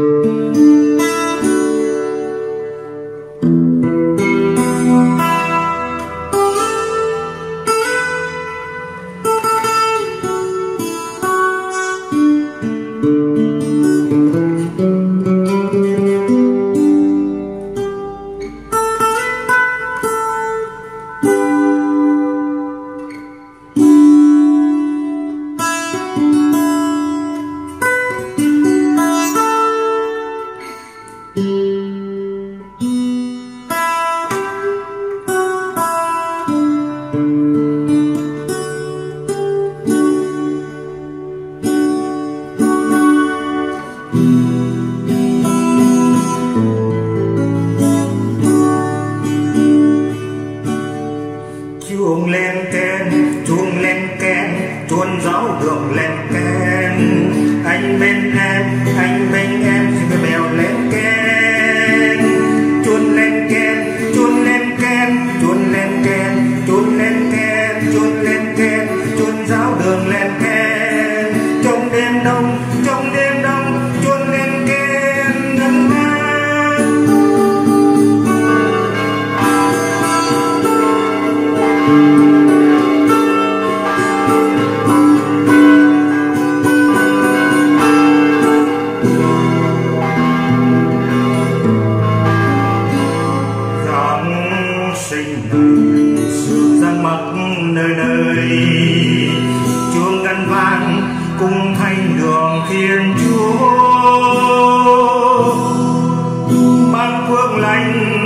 Música chuông lên ken chuông lên ken chuông giáo đường lên xinh sương giang mắt nơi nơi. Chuông ngân vang cùng thanh đường thiên chúa. Mang phước lành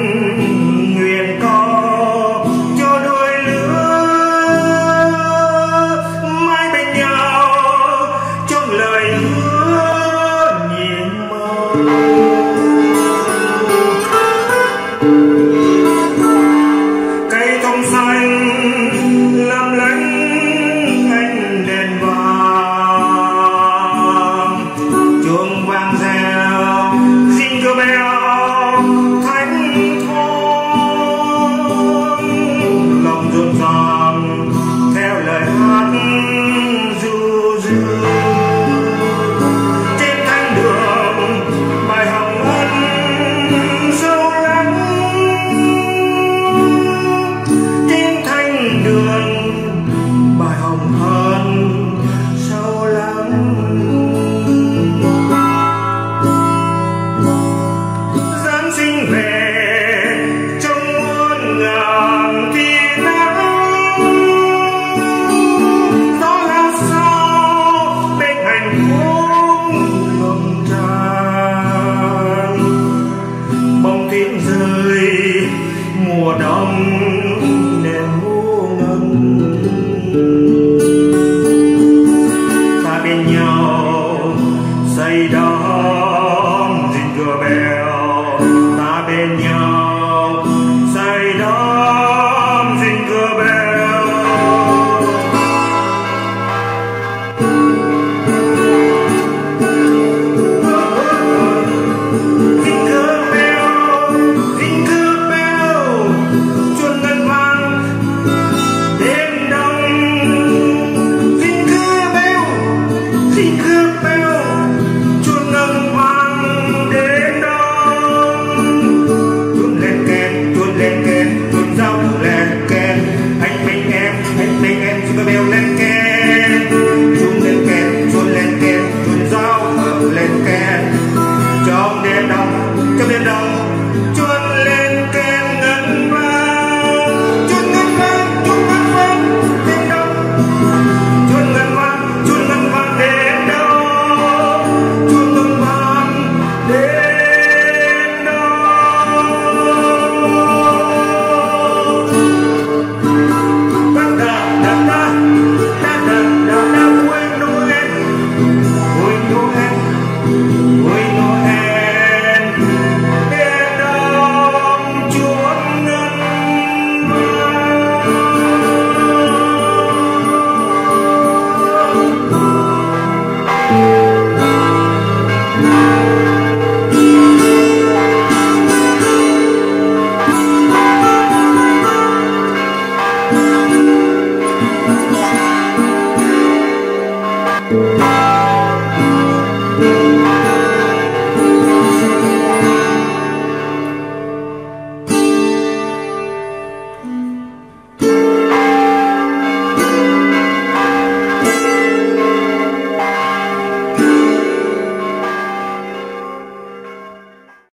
Música